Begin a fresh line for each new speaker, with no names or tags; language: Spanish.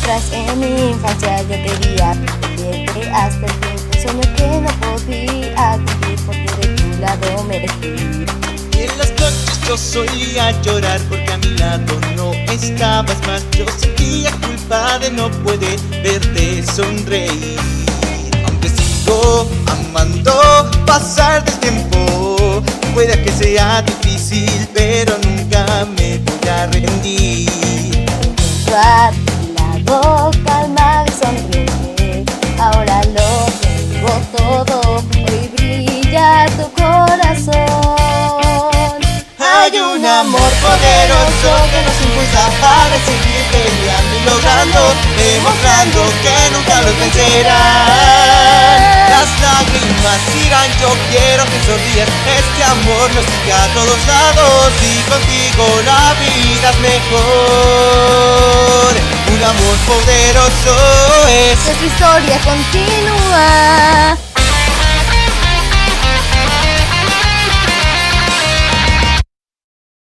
Quizás en mi infancia yo quería perderte hasta el fin Sueño que no podía cumplir porque de tu lado me dejé.
Y en las noches yo solía llorar porque a mi lado no estabas más. Yo sentía culpa de no poder verte sonreír. Aunque sigo amando pasar del tiempo Puede que sea difícil pero nunca
corazón.
Hay un amor poderoso que nos impulsa para seguir peleando y logrando, demostrando que nunca los vencerán. Las lágrimas irán, yo quiero que sonrías Este amor nos sigue a todos lados Y contigo la vida es mejor Un amor poderoso es
Nuestra historia continúa